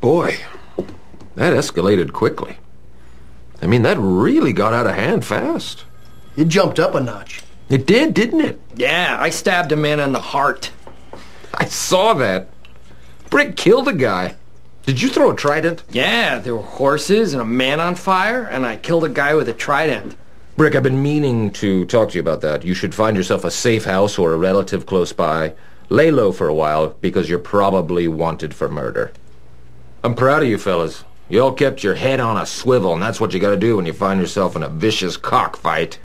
Boy, that escalated quickly. I mean, that really got out of hand fast. It jumped up a notch. It did, didn't it? Yeah, I stabbed a man in the heart. I saw that. Brick killed a guy. Did you throw a trident? Yeah, there were horses and a man on fire, and I killed a guy with a trident. Brick, I've been meaning to talk to you about that. You should find yourself a safe house or a relative close by. Lay low for a while, because you're probably wanted for murder. I'm proud of you fellas. You all kept your head on a swivel, and that's what you gotta do when you find yourself in a vicious cockfight.